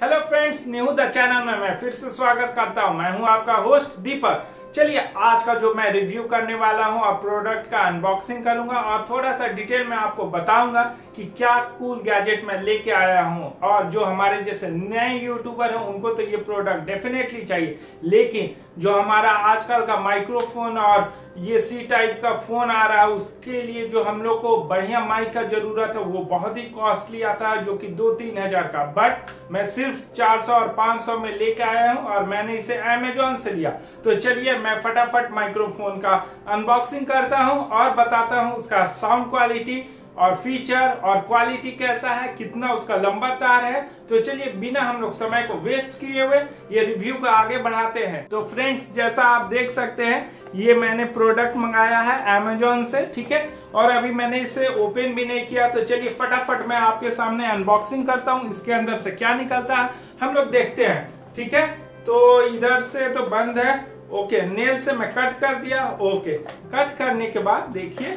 Hello friends new the channel में मैं फिर से स्वागत करता हूँ। मैं हूँ आपका होस्ट दीपक चलिए, आज का जो मैं रिव्यू करने वाला हूँ, और प्रोडक्ट का अनबॉक्सिंग करूँगा, और थोड़ा सा डिटेल में आपको बताऊँगा कि क्या कूल गैजेट मैं लेके आया हूँ। और जो हमारे जैसे नए यूट्यूबर हैं, उनको तो ये प्रोडक्ट डेफिनेटली चाहिए। लेकिन जो हमारा आजकल का माइक्रोफोन और ये सी टाइप का फ़ोन आ रहा है, उसके लिए जो हम लोग को बढ़िया माइक का ज़रूरत है, वो बहुत ही कॉस्टली आता है, जो कि दो तीन हज़ार का। बट मैं सिर्फ़ 400 और 500 में लेके आया हूँ और मैंने इसे अमेजोन से लिया। तो चलिए, मैं फटाफट माइक्रोफोन का अनबॉक्सिंग करता हूँ और बताता हूँ उसका साउंड क्वालिटी और फीचर और क्वालिटी कैसा है, कितना उसका लंबा तार है तो चलिए बिना हम लोग समय को वेस्ट किए हुए ये रिव्यू को आगे बढ़ाते हैं। तो फ्रेंड्स जैसा आप देख सकते हैं, ये मैंने प्रोडक्ट मंगाया है अमेजोन से, ठीक है? और अभी मैंने इसे ओपन भी नहीं किया तो चलिए फटाफट मैं आपके सामने अनबॉक्सिंग करता हूँ, इसके अंदर से क्या निकलता है, हम लोग देखते हैं, ठीक है? तो इधर से तो बंद है ओके नेल से मैं कट कर दिया ओके कट करने के बाद देखिए,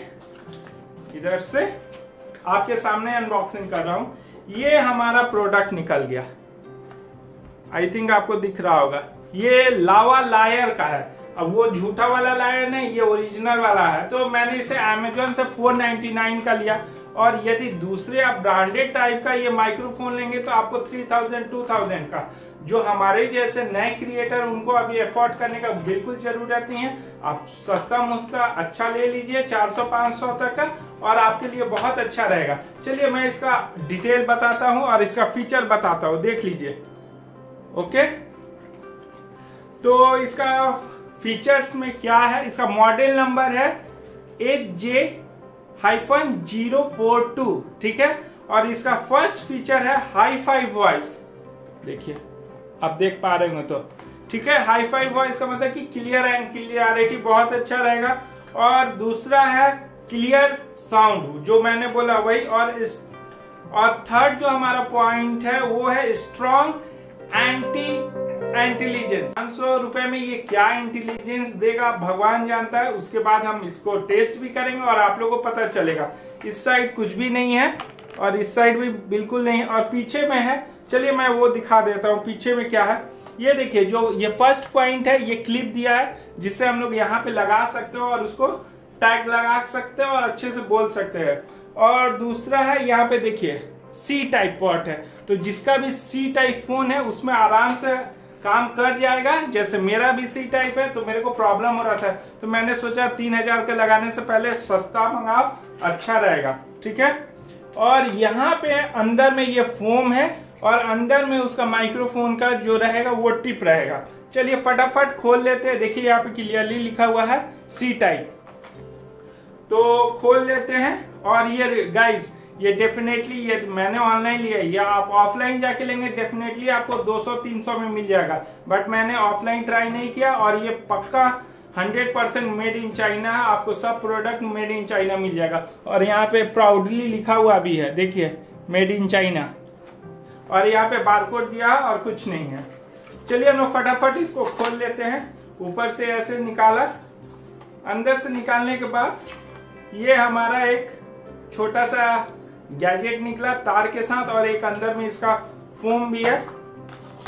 इधर से आपके सामने अनबॉक्सिंग कर रहा हूँ। ये हमारा प्रोडक्ट निकल गया। आई थिंक आपको दिख रहा होगा। ये लावा लायर का है। अब वो झूठा वाला लायर नहीं, ये ओरिजिनल वाला है। तो मैंने इसे अमेजोन से 499 का लिया। और यदि दूसरे आप ब्रांडेड टाइप का ये माइक्रोफोन लेंगे तो आपको 3000 2000 का। जो हमारे जैसे नए क्रिएटर उनको अभी एफोर्ड करने का बिल्कुल ज़रूरत नहीं है। आप सस्ता मुस्ता अच्छा ले लीजिए 400-500 तक का और आपके लिए बहुत अच्छा रहेगा। चलिए मैं इसका डिटेल बताता हूँ और इसका फीचर बताता हूँ। देख लीजिए। ओके तो इसका फीचर्स में क्या है? इसका मॉडल नंबर है H J hyphen zero four two ठीक है? और इसका फ़र्स्ट फीचर है हाई फाई वॉइस देखिए। आप देख पा रहे हो तो। ठीक है? हाई फाई वॉइस का मतलब कि क्लियर एंड क्लियरिटी बहुत अच्छा रहेगा। और दूसरा है क्लियर साउंड जो मैंने बोला वही। और इस, और थर्ड जो हमारा पॉइंट है, वो है स्ट्रॉन्ग एंटी इंटेलिजेंस पाँच रुपए में ये क्या इंटेलिजेंस देगा, भगवान जानता है। उसके बाद हम इसको टेस्ट भी करेंगे और आप लोगों को पता चलेगा। इस साइड कुछ भी नहीं है। और इस साइड भी बिल्कुल नहीं और पीछे में है। चलिए मैं वो दिखा देता हूँ, पीछे में क्या है। ये देखिए, जो ये फ़र्स्ट पॉइंट है, ये क्लिप दिया है, जिससे हम लोग यहाँ पे लगा सकते हो और उसको टैग लगा सकते हो और अच्छे से बोल सकते हैं। और दूसरा है, यहाँ पे देखिए सी टाइप पॉट है। तो जिसका भी सी टाइप फ़ोन है, उसमें आराम से काम कर जाएगा। जैसे मेरा भी सी टाइप है तो मेरे को प्रॉब्लम हो रहा था। तो मैंने सोचा, तीन हज़ार के लगाने से पहले सस्ता मंगाओ अच्छा रहेगा। ठीक है? और यहाँ पे अंदर में ये फोम है और अंदर में उसका माइक्रोफोन का जो रहेगा वो टिप रहेगा। चलिए फटाफट खोल लेते हैं। देखिए यहाँ पे क्लियरली लिखा हुआ है सी टाइप तो खोल लेते हैं और ये गाइस ये डेफिनेटली ये मैंने ऑनलाइन लिया या आप ऑफलाइन जाके लेंगे डेफिनेटली आपको 200-300 में मिल जाएगा। बट मैंने ऑफलाइन ट्राई नहीं किया और ये पक्का 100 परसेंट मेड इन चाइना है आपको सब प्रोडक्ट मेड इन चाइना मिल जाएगा। और यहाँ पे प्राउडली लिखा हुआ भी है, देखिए मेड इन चाइना। और यहाँ पे बारकोड दिया है और कुछ नहीं है। चलिए हम फटाफट इसको खोल लेते हैं। ऊपर से ऐसे निकाला। अंदर से निकालने के बाद ये हमारा एक छोटा सा गैजेट निकला तार के साथ और एक अंदर में इसका फोम भी है,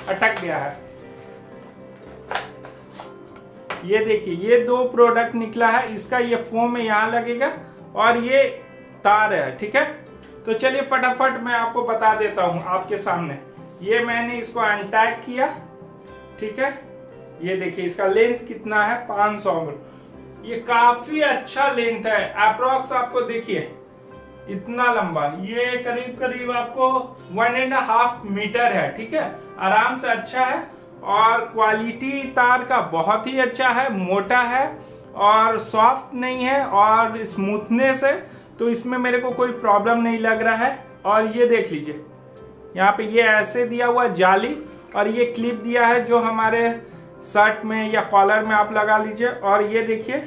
अटक गया है। ये देखिए, ये दो प्रोडक्ट निकला है, इसका ये फोम यहाँ लगेगा और ये तार है, ठीक है? तो चलिए फटाफट मैं आपको बता देता हूँ आपके सामने। ये मैंने इसको अनटैग किया, ठीक है? ये देखिए, इसका लेंथ कितना है? 500 सौ ये काफ़ी अच्छा लेंथ है। अप्रोक्स आपको देखिए, इतना लंबा। ये करीब करीब आपको वन एंड हाफ़ मीटर है, ठीक है? आराम से अच्छा है। और क्वालिटी तार का बहुत ही अच्छा है, मोटा है और सॉफ्ट नहीं है और स्मूथनेस है तो इसमें मेरे को कोई प्रॉब्लम नहीं लग रहा है। और ये देख लीजिए, यहाँ पे ये ऐसे दिया हुआ जाली और ये क्लिप दिया है जो हमारे शर्ट में या कॉलर में आप लगा लीजिए। और ये देखिए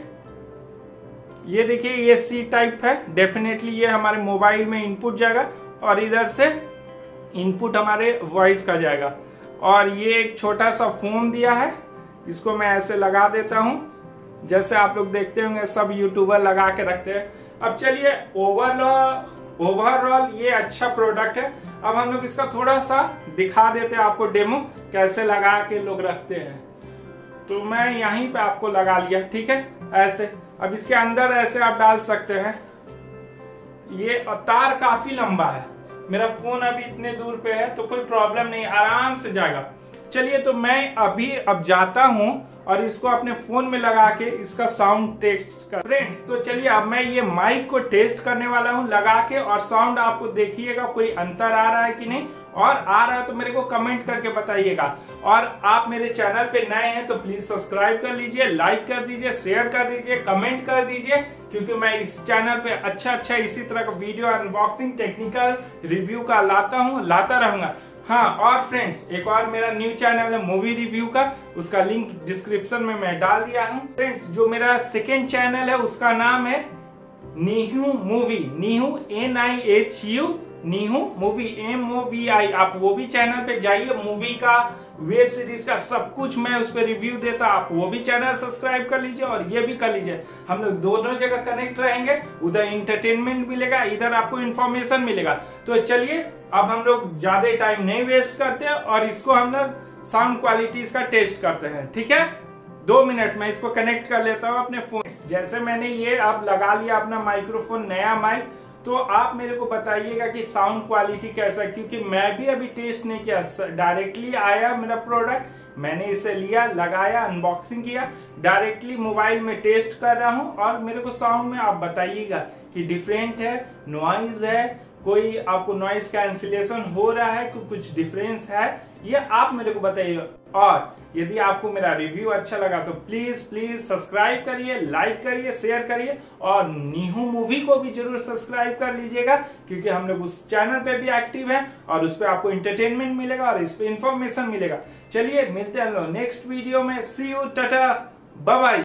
ये देखिए, ये सी टाइप है। डेफिनेटली ये हमारे मोबाइल में इनपुट जाएगा और इधर से इनपुट हमारे वॉइस का जाएगा। और ये एक छोटा सा फ़ोन दिया है, इसको मैं ऐसे लगा देता हूँ। जैसे आप लोग देखते होंगे, सब यूट्यूबर लगा के रखते हैं। अब चलिए ओवरऑल ओवरऑल ये अच्छा प्रोडक्ट है। अब हम लोग इसका थोड़ा सा दिखा देते हैं आपको डेमो कैसे लगा के लोग रखते हैं। तो मैं यहीं पे आपको लगा लिया, ठीक है? ऐसे। अब इसके अंदर ऐसे आप डाल सकते हैं। ये तार काफ़ी लंबा है। मेरा फ़ोन अभी इतने दूर पे है तो कोई प्रॉब्लम नहीं, आराम से जाएगा। चलिए तो मैं अभी अब जाता हूँ और इसको अपने फ़ोन में लगा के इसका साउंड टेस्ट कर फ्रेंड्स तो चलिए, अब मैं ये माइक को टेस्ट करने वाला हूँ, लगा के, और साउंड आपको देखिएगा, कोई अंतर आ रहा है कि नहीं। और आ रहा है तो मेरे को कमेंट करके बताइएगा। और आप मेरे चैनल पे नए हैं तो प्लीज़ सब्सक्राइब कर लीजिए लाइक कर दीजिए शेयर कर दीजिए कमेंट कर दीजिए, क्योंकि मैं इस चैनल पे अच्छा अच्छा इसी तरह का वीडियो अनबॉक्सिंग टेक्निकल रिव्यू का लाता हूँ, लाता रहूँगा। हाँ और फ्रेंड्स एक और मेरा न्यू चैनल है मूवी रिव्यू का, उसका लिंक डिस्क्रिप्शन में मैं डाल दिया हूँ। फ्रेंड्स जो मेरा सेकेंड चैनल है, उसका नाम है Nihu movie Nihu N I H U Nihu movie M O V I आप वो भी चैनल पे जाइए मूवी का वेब सीरीज़ का सब कुछ मैं उस पर रिव्यू देता, आप वो भी चैनल सब्सक्राइब कर लीजिए और ये भी कर लीजिए। हम लोग दोनों जगह कनेक्ट रहेंगे, उधर इंटरटेनमेंट मिलेगा, इधर आपको इन्फॉर्मेशन मिलेगा। तो चलिए, अब हम लोग ज़्यादा टाइम नहीं वेस्ट करते और इसको हम लोग साउंड क्वालिटी इसका टेस्ट करते हैं, ठीक है? दो मिनट में इसको कनेक्ट कर लेता हूँ अपने फ़ोन जैसे मैंने ये अब लगा लिया अपना माइक्रोफोन नया माइक तो आप मेरे को बताइएगा कि साउंड क्वालिटी कैसा क्योंकि मैं भी अभी टेस्ट नहीं किया। डायरेक्टली आया मेरा प्रोडक्ट मैंने इसे लिया, लगाया अनबॉक्सिंग किया। डायरेक्टली मोबाइल में टेस्ट कर रहा हूँ और मेरे को साउंड में आप बताइएगा कि डिफरेंट है नॉइज़ है कोई आपको नॉइस कैंसिलेशन हो रहा है कुछ डिफरेंस है, ये आप मेरे को बताइए। और यदि आपको मेरा रिव्यू अच्छा लगा तो प्लीज़ प्लीज़ सब्सक्राइब करिए लाइक करिए शेयर करिए, और नीहू मूवी को भी ज़रूर सब्सक्राइब कर लीजिएगा, क्योंकि हम लोग उस चैनल पे भी एक्टिव हैं, और उस पर आपको इंटरटेनमेंट मिलेगा, और इस पे इंफॉर्मेशन मिलेगा। चलिए, मिलते हैं लोग नेक्स्ट वीडियो में। सी यू टाटा बाय